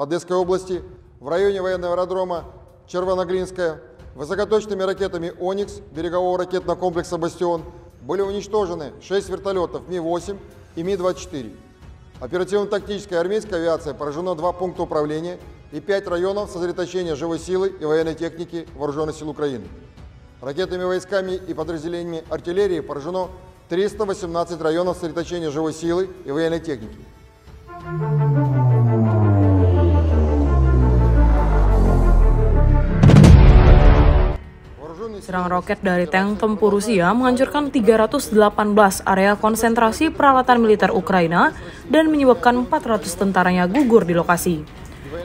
Одесской области в районе военного аэродрома Червоноглинская высокоточными ракетами «Оникс» берегового ракетного комплекса «Бастион» были уничтожены 6 вертолетов Ми-8 и Ми-24. Оперативно-тактическая армейская авиация поражено два пункта управления и пять районов сосредоточения живой силы и военной техники Вооруженных сил Украины. Ракетными войсками и подразделениями артиллерии поражено 318 районов сосредоточения живой силы и военной техники. Serangan roket dari tank tempur Rusia menghancurkan 318 area konsentrasi peralatan militer Ukraina dan menyebabkan 400 tentaranya gugur di lokasi.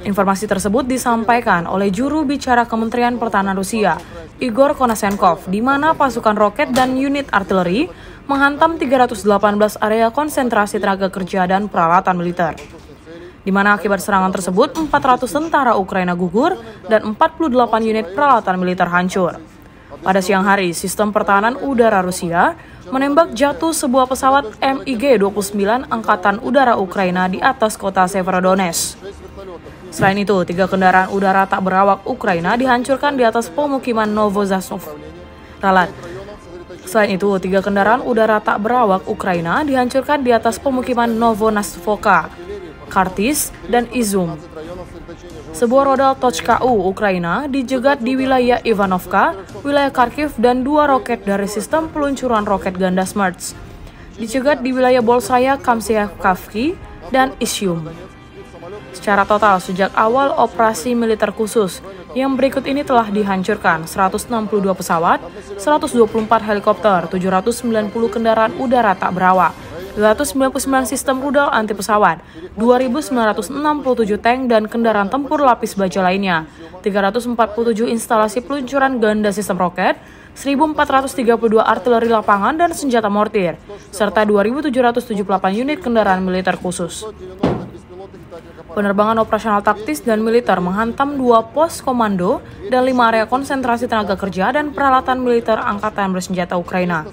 Informasi tersebut disampaikan oleh juru bicara Kementerian Pertahanan Rusia, Igor Konasenkov, di mana pasukan roket dan unit artileri menghantam 318 area konsentrasi tenaga kerja dan peralatan militer di mana akibat serangan tersebut 400 tentara Ukraina gugur dan 48 unit peralatan militer hancur. Pada siang hari, sistem pertahanan udara Rusia menembak jatuh sebuah pesawat MiG-29 Angkatan Udara Ukraina di atas kota Severodonetsk. Selain itu, tiga kendaraan udara tak berawak Ukraina dihancurkan di atas pemukiman Novozasnov. Ralat. Selain itu, tiga kendaraan udara tak berawak Ukraina dihancurkan di atas pemukiman Novonasvoka, Kartis, dan Izum. Sebuah roda Tochka-U Ukraina dijegat di wilayah Ivanovka, wilayah Kharkiv, dan dua roket dari sistem peluncuran roket ganda Smerts. Dicegat di wilayah Bolsaya, Kamsiakavki, dan Isium. Secara total, sejak awal operasi militer khusus, yang berikut ini telah dihancurkan 162 pesawat, 124 helikopter, 790 kendaraan udara tak berawak, 299 sistem rudal anti pesawat, 2.967 tank dan kendaraan tempur lapis baja lainnya, 347 instalasi peluncuran ganda sistem roket, 1.432 artileri lapangan dan senjata mortir, serta 2.778 unit kendaraan militer khusus. Penerbangan operasional taktis dan militer menghantam dua pos komando dan lima area konsentrasi tenaga kerja dan peralatan militer angkatan bersenjata Ukraina.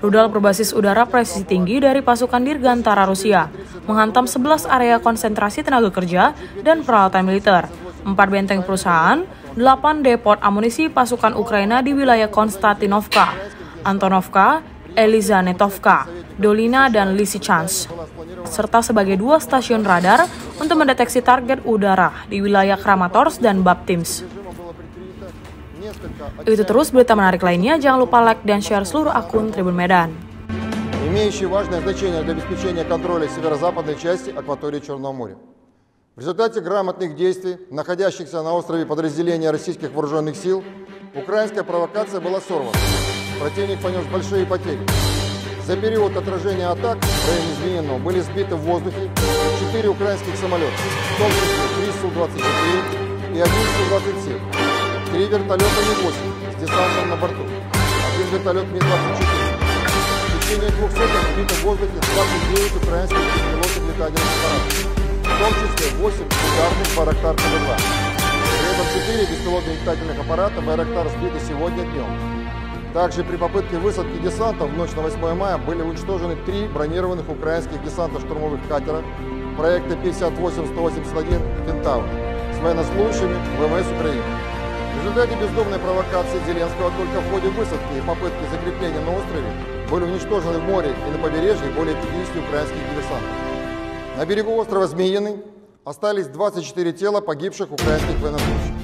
Rudal berbasis udara presisi tinggi dari pasukan Dirgantara Rusia menghantam 11 area konsentrasi tenaga kerja dan peralatan militer, 4 benteng perusahaan, 8 depot amunisi pasukan Ukraina di wilayah Konstantinovka, Antonovka, Elizanetovka, Dolina, dan Lysychansk, serta sebagai dua stasiun radar untuk mendeteksi target udara di wilayah Kramatorsk dan Baptims. Itu terus berita menarik lainnya, jangan lupa like dan share seluruh akun Tribun Medan. имеющие важное значение для обеспечения контроля северо-западной части акватории Черного моря. В результате грамотных действий, находящихся на острове подразделения российских вооруженных сил, украинская провокация была сорвана. Противник понес большие потери. За период отражения атак в районе Змеиного были сбиты в воздухе 4 украинских самолета, в том числе 3 Су-24 и 1 Су-27, 3 вертолета Ми-8 с десантом на борту, один вертолет Ми-24. В течение двух суток сбито в воздухе 29 украинских беспилотных летательных аппаратов, в том числе 8 ударных Байрактар ТВ-2. При этом 4 беспилотных летательных аппарата Байрактар сбиты сегодня днем. Также при попытке высадки десанта в ночь на 8 мая были уничтожены три бронированных украинских десантно-штурмовых катера проекта 58-181 «Кентавр» с военнослужащими ВМС Украины. В результате бездомной провокации Зеленского только в ходе высадки и попытки закрепления на острове были уничтожены в море и на побережье более 50 украинских диверсантов. На берегу острова Змеиный остались 24 тела погибших украинских военнослужащих.